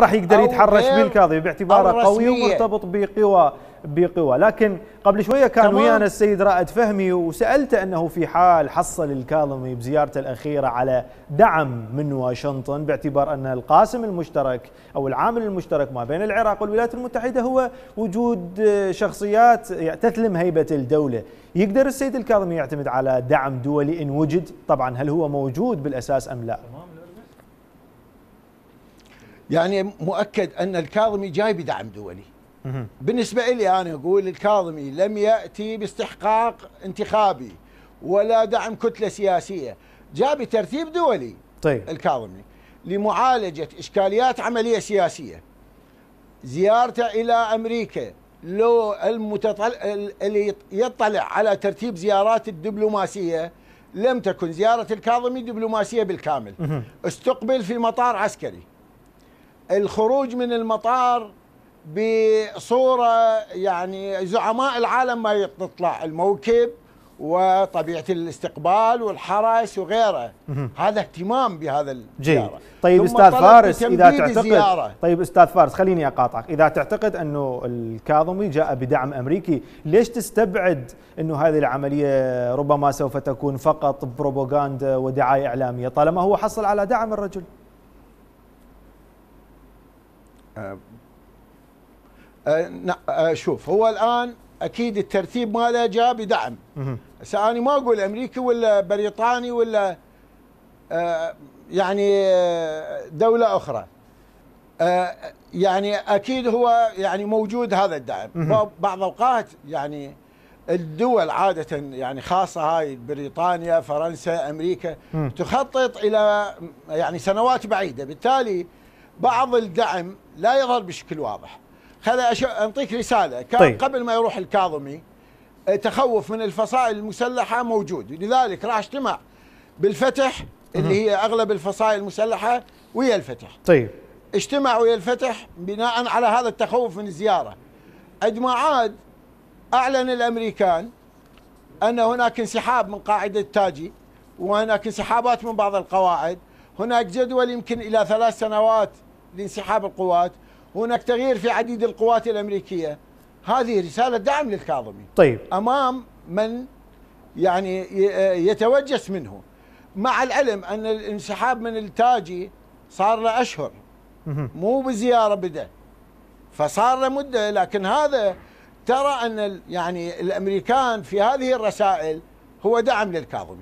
راح يقدر يتحرش به الكاظمي باعتباره قوي ومرتبط بقوى بقوى. لكن قبل شوية كان ويانا السيد رائد فهمي وسألته أنه في حال حصل الكاظمي بزيارته الأخيرة على دعم من واشنطن باعتبار أن القاسم المشترك أو العامل المشترك ما بين العراق والولايات المتحدة هو وجود شخصيات تثلم هيبة الدولة، يقدر السيد الكاظمي يعتمد على دعم دولي إن وجد؟ طبعا هل هو موجود بالأساس أم لا؟ يعني مؤكد أن الكاظمي جاي بدعم دولي. بالنسبة لي أنا أقول الكاظمي لم يأتي باستحقاق انتخابي ولا دعم كتلة سياسية. جاء بترتيب دولي طيب. الكاظمي لمعالجة إشكاليات عملية سياسية. زيارته إلى أمريكا لو المتطل... اللي يطلع على ترتيب زيارات الدبلوماسية لم تكن زيارة الكاظمي دبلوماسية بالكامل. استقبل في مطار عسكري. الخروج من المطار بصورة يعني زعماء العالم ما تطلع. الموكب وطبيعة الاستقبال والحرس وغيره. هذا اهتمام بهذا الزياره طيب أستاذ فارس إذا تعتقد الزيارة. طيب أستاذ فارس خليني أقاطعك. إذا تعتقد انه الكاظمي جاء بدعم أمريكي ليش تستبعد انه هذه العملية ربما سوف تكون فقط بروباغندا ودعاية إعلامية؟ طالما هو حصل على دعم الرجل. شوف هو الآن أكيد الترتيب ماله جاء بدعم. هسه أنا ما أقول أمريكي ولا بريطاني ولا يعني دولة أخرى. يعني أكيد هو يعني موجود هذا الدعم. بعض الاوقات يعني الدول عادة يعني خاصة هاي بريطانيا فرنسا أمريكا تخطط إلى يعني سنوات بعيدة. بالتالي بعض الدعم لا يظهر بشكل واضح. خلي أنطيك رسالة. كان طيب. قبل ما يروح الكاظمي تخوف من الفصائل المسلحة موجود. لذلك راح اجتمع بالفتح اللي هي أغلب الفصائل المسلحة ويا الفتح. طيب. اجتمع ويا الفتح بناء على هذا التخوف من الزيارة. عندما عاد أعلن الأمريكان أن هناك انسحاب من قاعدة تاجي وهناك انسحابات من بعض القواعد. هناك جدول يمكن إلى ثلاث سنوات لانسحاب القوات هناك تغيير في عديد القوات الأمريكية. هذه رسالة دعم للكاظمي. طيب. أمام من يعني يتوجس منه. مع العلم أن الانسحاب من التاجي صار له أشهر. مو بزيارة بدأ. فصار له مدة. لكن هذا ترى أن يعني الأمريكان في هذه الرسائل هو دعم للكاظمي.